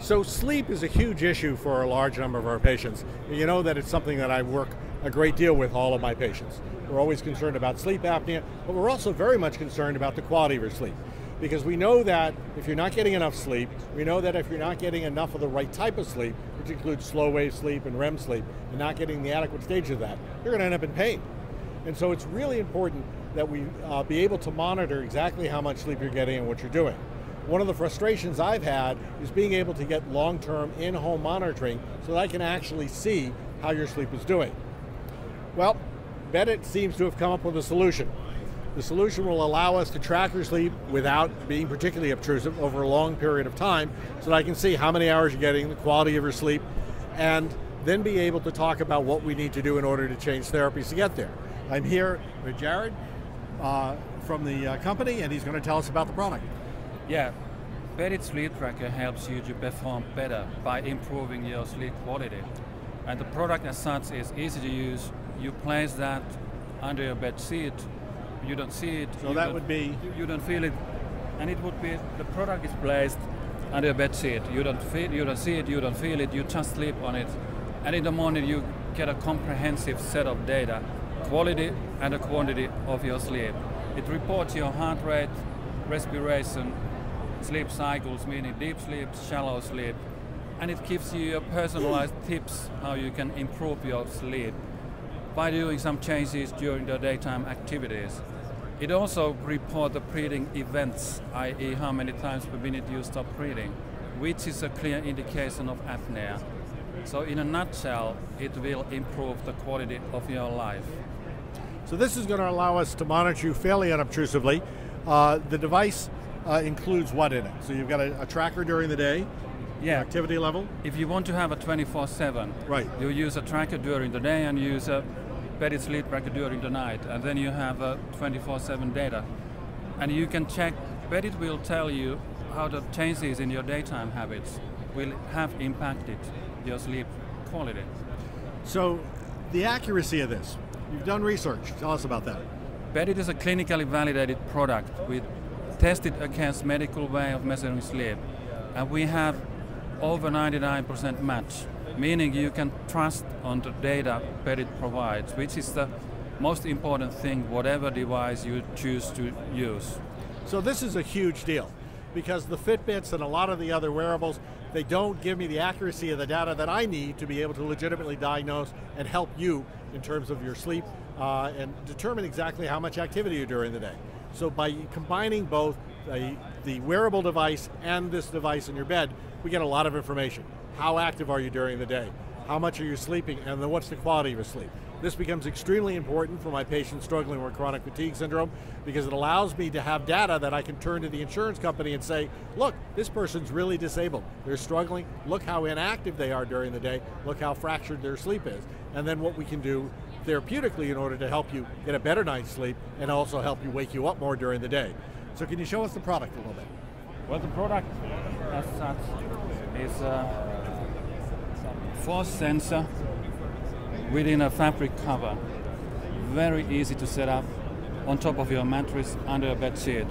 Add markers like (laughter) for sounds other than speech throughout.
So sleep is a huge issue for a large number of our patients. You know that it's something that I work a great deal with all of my patients. We're always concerned about sleep apnea, but we're also very much concerned about the quality of your sleep. Because we know that if you're not getting enough sleep, we know that if you're not getting enough of the right type of sleep, which includes slow wave sleep and REM sleep, and not getting the adequate stage of that, you're going to end up in pain. And so it's really important that we uh, be able to monitor exactly how much sleep you're getting and what you're doing. One of the frustrations I've had is being able to get long-term in-home monitoring so that I can actually see how your sleep is doing. Well, Beddit seems to have come up with a solution. The solution will allow us to track your sleep without being particularly obtrusive over a long period of time so that I can see how many hours you're getting, the quality of your sleep, and then be able to talk about what we need to do in order to change therapies to get there. I'm here with Jari uh, from the uh, company and he's going to tell us about the product. Yeah, Beddit Sleep Tracker helps you to perform better by improving your sleep quality. And the product as such is easy to use. You place that under your bed seat, you don't see it. So that would be? You don't feel it. And it would be, the product is placed under your bed seat. You don't feel, you don't see it, you don't feel it, you just sleep on it. And in the morning you get a comprehensive set of data, quality and the quantity of your sleep. It reports your heart rate, respiration, sleep cycles, meaning deep sleep, shallow sleep, and it gives you personalized (laughs) tips how you can improve your sleep by doing some changes during the daytime activities. It also reports the breathing events, i.e. how many times per minute you stop breathing, which is a clear indication of apnea. So in a nutshell, it will improve the quality of your life. So this is going to allow us to monitor you fairly unobtrusively. Uh, the device uh, includes what in it? So you've got a, a tracker during the day, yeah. activity level? If you want to have a 24-7, right. you use a tracker during the day and use a Beddit sleep tracker during the night, and then you have a 24-7 data. And you can check, Beddit will tell you how the changes in your daytime habits will have impacted your sleep quality. So the accuracy of this, you've done research, tell us about that. Beddit is a clinically validated product with tested against medical way of measuring sleep. And we have over 99% match, meaning you can trust on the data that it provides, which is the most important thing, whatever device you choose to use. So this is a huge deal because the Fitbits and a lot of the other wearables, they don't give me the accuracy of the data that I need to be able to legitimately diagnose and help you in terms of your sleep uh, and determine exactly how much activity you're during the day. So by combining both the, the wearable device and this device in your bed, we get a lot of information. How active are you during the day? How much are you sleeping? And then what's the quality of your sleep? This becomes extremely important for my patients struggling with chronic fatigue syndrome because it allows me to have data that I can turn to the insurance company and say, look, this person's really disabled. They're struggling. Look how inactive they are during the day. Look how fractured their sleep is. And then what we can do therapeutically in order to help you get a better night's sleep and also help you wake you up more during the day. So can you show us the product a little bit? Well, the product as such is a force sensor within a fabric cover. Very easy to set up on top of your mattress under a bed sheet.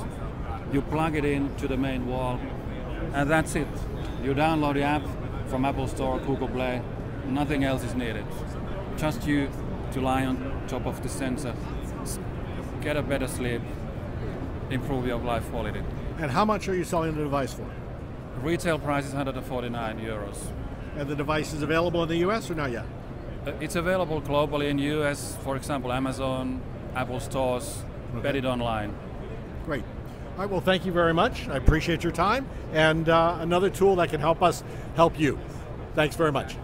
You plug it in to the main wall and that's it. You download the app from Apple Store, Google Play, nothing else is needed. Just you to lie on top of the sensor, get a better sleep, improve your life quality. And how much are you selling the device for? Retail price is 149 euros. And the device is available in the US or not yet? Uh, it's available globally in US, for example, Amazon, Apple stores, okay. Beddit online. Great. All right, well, thank you very much. I appreciate your time. And uh, another tool that can help us help you. Thanks very much.